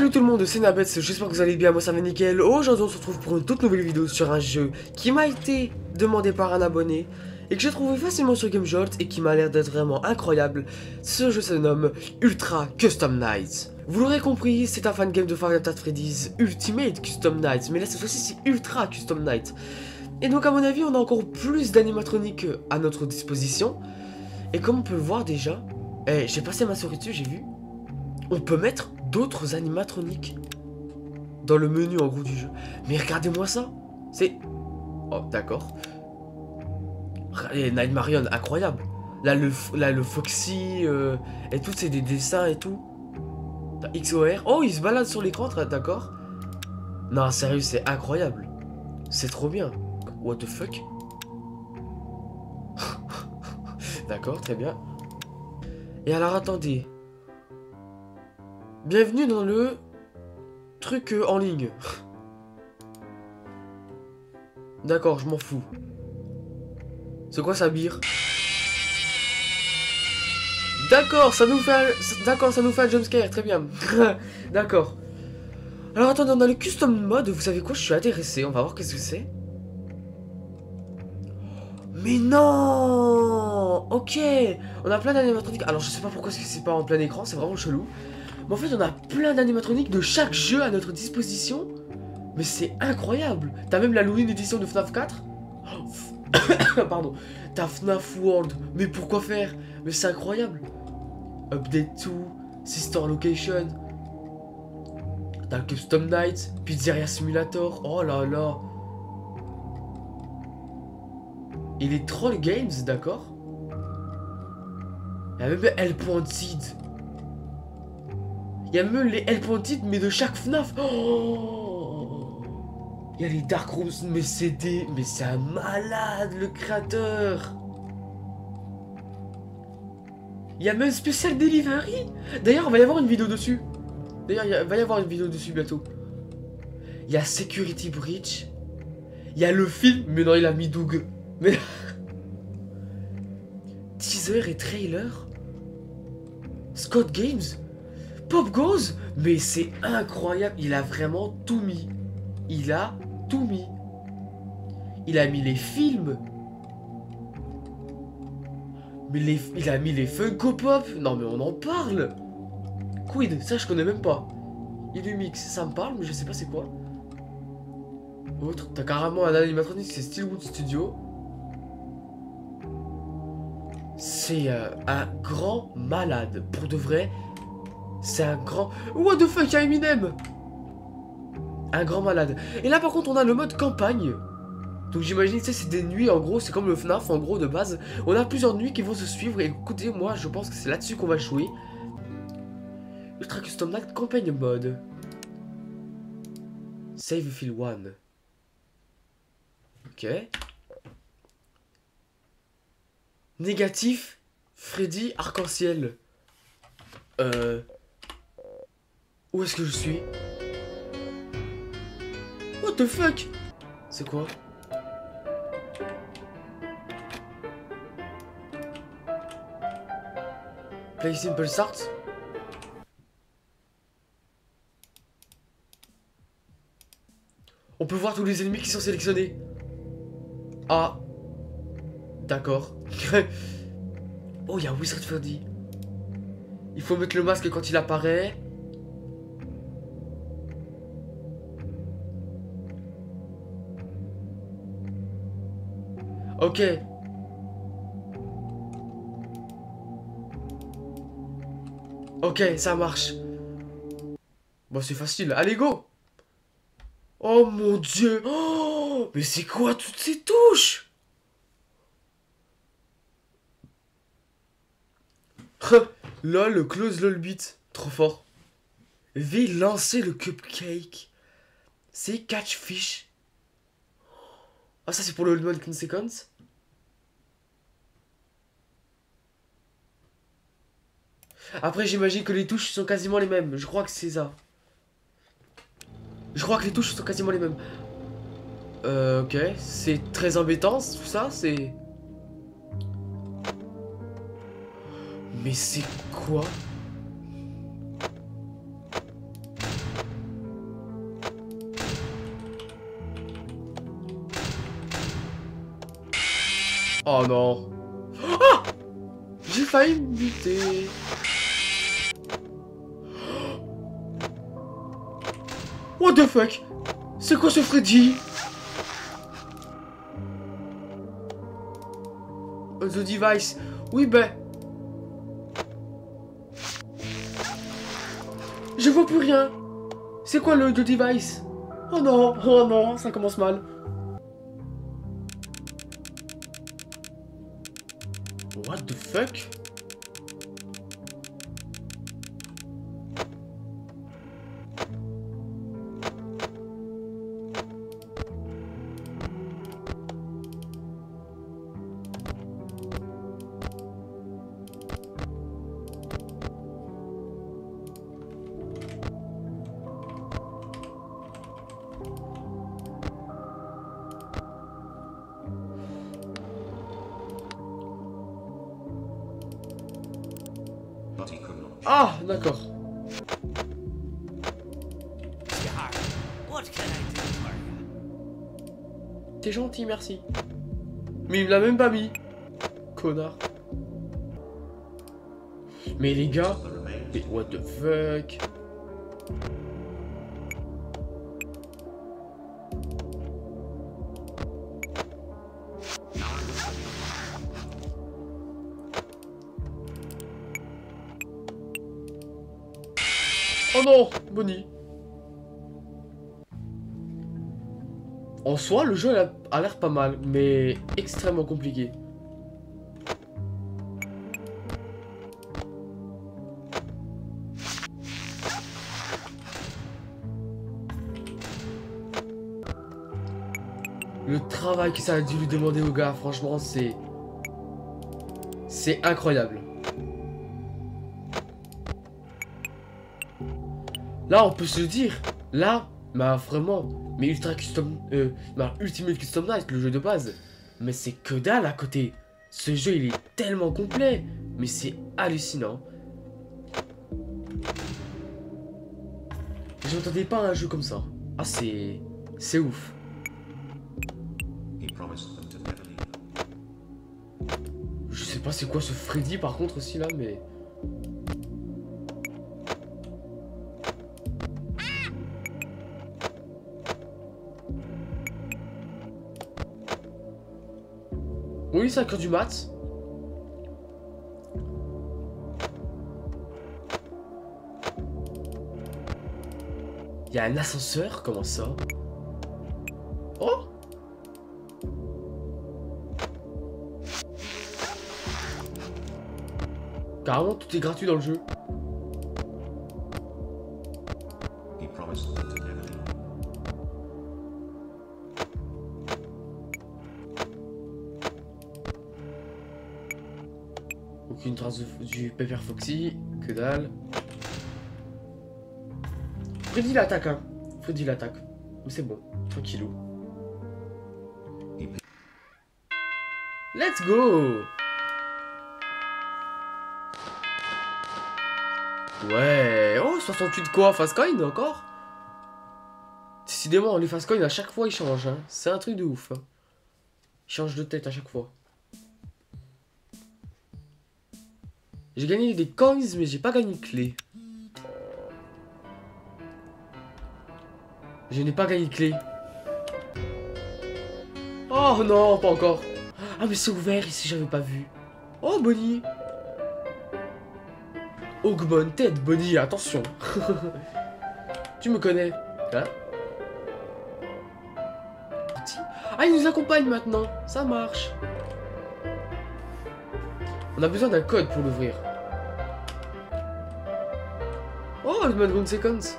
Salut tout le monde, c'est Nabets, j'espère que vous allez bien, moi ça va nickel. Aujourd'hui on se retrouve pour une toute nouvelle vidéo sur un jeu qui m'a été demandé par un abonné et que j'ai trouvé facilement sur GameJolt et qui m'a l'air d'être vraiment incroyable. Ce jeu se nomme Ultra Custom Nights. Vous l'aurez compris, c'est un fan game de Final Fantasy Freddy's Ultimate Custom Nights, mais là cette fois-ci c'est Ultra Custom Nights. Et donc à mon avis on a encore plus d'animatroniques à notre disposition. Et comme on peut le voir déjà, eh, j'ai passé ma souris dessus, j'ai vu, on peut mettre d'autres animatroniques dans le menu en gros du jeu. Mais regardez-moi ça. C'est... Oh, d'accord. Et Night Marion, incroyable. Là, le, là, le Foxy euh, et tout, c'est des dessins et tout. XOR. Oh, il se balade sur l'écran, d'accord. Non, sérieux, c'est incroyable. C'est trop bien. What the fuck? D'accord, très bien. Et alors, attendez. Bienvenue dans le truc en ligne. D'accord, je m'en fous. C'est quoi ça, bire D'accord, ça nous fait un... D'accord, ça nous fait un jumpscare, très bien. D'accord. Alors attendez, on a le custom mode, vous savez quoi, je suis intéressé, on va voir qu'est-ce que c'est. Mais non Ok On a plein d'animatroniques. Alors je sais pas pourquoi c'est pas en plein écran, c'est vraiment chelou. Mais en fait, on a plein d'animatroniques de chaque jeu à notre disposition. Mais c'est incroyable. T'as même la Halloween édition de FNAF 4. Pardon. T'as FNAF World. Mais pourquoi faire? Mais c'est incroyable. Update 2. Sister Location. T'as Custom Night. Pizzeria Simulator. Oh là là. Et les Troll Games, d'accord? Il y a même L.Seed. Il y a même les L pointed mais de chaque FNAF. Oh Il y a les Dark Rooms, mais c'est des... Mais c'est un malade, le créateur Il y a même Special Delivery D'ailleurs, il va y avoir une vidéo dessus. D'ailleurs, il va y avoir une vidéo dessus bientôt. Il y a Security Breach. Il y a le film, mais non, il a mis Doug. Mais... Teaser et trailer? Scott Games Pop Goes? Mais c'est incroyable, il a vraiment tout mis. Il a tout mis. Il a mis les films. Mais les, il a mis les Funko Pop. Non mais on en parle. Quid, ça je connais même pas. Illumix, ça me parle, mais je sais pas c'est quoi. Autre, t'as carrément un animatronique, c'est Steelwood Studio. C'est euh, un grand malade. Pour de vrai, c'est un grand... What the fuck, y'a Eminem? Un grand malade. Et là, par contre, on a le mode campagne. Donc j'imagine, tu sais, c'est des nuits, en gros, c'est comme le FNAF, en gros, de base. On a plusieurs nuits qui vont se suivre. Et écoutez, moi, je pense que c'est là-dessus qu'on va jouer. Ultra Custom Night Campagne Mode. Save Field 1. Ok. Négatif, Freddy Arc-en-Ciel. Euh... Où est-ce que je suis? What the fuck? C'est quoi? Play Simple Start? On peut voir tous les ennemis qui sont sélectionnés. Ah. D'accord. oh, il y a Wizard Freddy. Il faut mettre le masque quand il apparaît. Ok. Ok, ça marche. Bon, c'est facile. Allez, go Oh mon dieu oh Mais c'est quoi toutes ces touches? LOL, close lol bit. Trop fort. V lancer le cupcake. C'est catchfish. Ah, ça c'est pour le mode consequence Après, j'imagine que les touches sont quasiment les mêmes. Je crois que c'est ça. Je crois que les touches sont quasiment les mêmes. Euh, ok. C'est très embêtant, tout ça. C'est... Mais c'est quoi? Oh non. Ah! J'ai failli me buter. What the fuck? C'est quoi ce Freddy? The Device. Oui ben... Je vois plus rien. C'est quoi le device? Oh non, oh non, ça commence mal. What the fuck? Ah, d'accord. T'es gentil, merci. Mais il me l'a même pas mis. Connard. Mais les gars, mais what the fuck? Oh non Bonnie En soi, le jeu a l'air pas mal, mais extrêmement compliqué. Le travail que ça a dû lui demander au gars, franchement, c'est... C'est incroyable. Là, on peut se le dire. Là, bah vraiment, mais Ultra Custom... Euh, bah, Ultimate Custom Night, le jeu de base. Mais c'est que dalle à côté. Ce jeu, il est tellement complet. Mais c'est hallucinant. Je m'attendais pas à un jeu comme ça. Ah, c'est... C'est ouf. Je sais pas c'est quoi ce Freddy par contre aussi là, mais... Oui, 5 heures du mat. Il y a un ascenseur, comment ça? Oh Carrément, tout est gratuit dans le jeu. Du Pepper Foxy, que dalle. Freddy l'attaque, hein. Freddy l'attaque. Mais c'est bon, tranquillou. Let's go Ouais, oh 68 quoi, fast coin encore Décidément, les fast coins à chaque fois ils changent, hein. c'est un truc de ouf. Hein. Ils changent de tête à chaque fois. J'ai gagné des coins, mais j'ai pas gagné de clé. Je n'ai pas gagné de clé. Oh non, pas encore. Ah, mais c'est ouvert ici, j'avais pas vu. Oh, Bonnie. Augmented, Bonnie, attention. tu me connais. Hein? Ah, il nous accompagne maintenant. Ça marche. On a besoin d'un code pour l'ouvrir. Oh, le mode Seconds.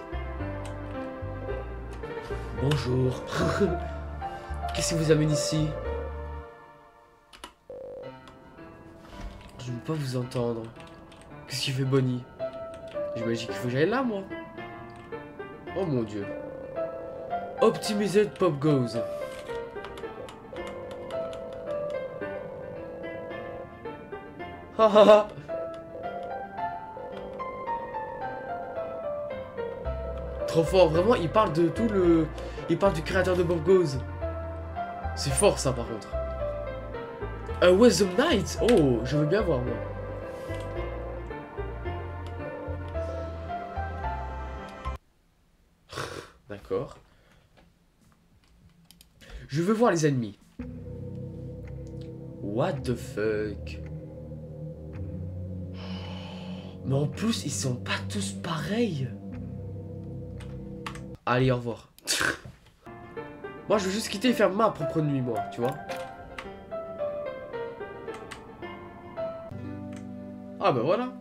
Bonjour. Qu'est-ce qui vous amène ici? Je ne peux pas vous entendre. Qu'est-ce qu'il fait Bonnie? J'imagine qu'il faut que j'aille là, moi. Oh mon dieu. Optimised Pop Goes. Trop fort, vraiment, il parle de tout le... Il parle du créateur de Bob. C'est fort ça par contre. Euh, Wisdom Knight Oh, je veux bien voir, moi. D'accord. Je veux voir les ennemis. What the fuck? Mais en plus, ils sont pas tous pareils. Allez, au revoir. moi, je veux juste quitter et faire ma propre nuit, moi, tu vois. Ah bah voilà.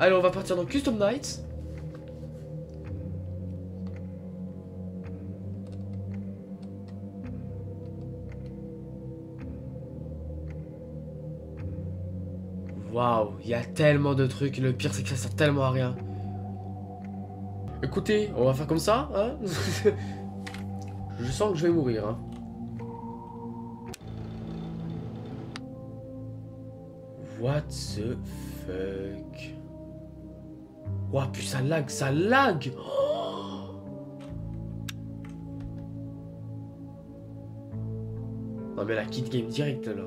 Allez, on va partir dans Custom Nights. Waouh, il y a tellement de trucs. Le pire, c'est que ça sert tellement à rien. Écoutez, on va faire comme ça, hein Je sens que je vais mourir, hein. What the fuck? Ouah, puis ça lag, ça lag Non mais la kit game direct là.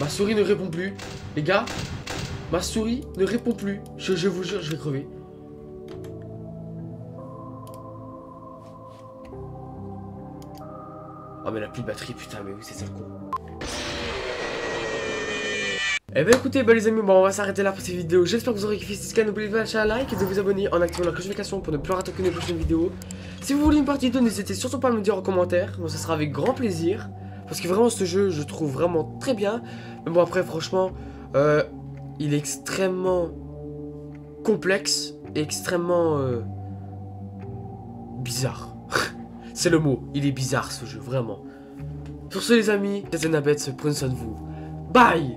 Ma souris ne répond plus. Les gars, ma souris ne répond plus. Je, vous jure, je vais crever. Oh mais elle a plus de batterie, putain, mais oui, c'est ça le con. Eh ben écoutez, bah les amis, bon, on va s'arrêter là pour cette vidéo. J'espère que vous aurez kiffé ce cas. N'oubliez pas de lâcher un like et de vous abonner en activant la notification pour ne plus rater aucune prochaine vidéo. Si vous voulez une partie 2, n'hésitez surtout pas à me dire en commentaire. Bon, ça sera avec grand plaisir. Parce que vraiment, ce jeu, je trouve vraiment très bien. Mais bon, après, franchement, euh, il est extrêmement complexe et extrêmement euh, bizarre. C'est le mot. Il est bizarre ce jeu, vraiment. Sur ce les amis, c'est Zenabet, prenez soin de vous. Bye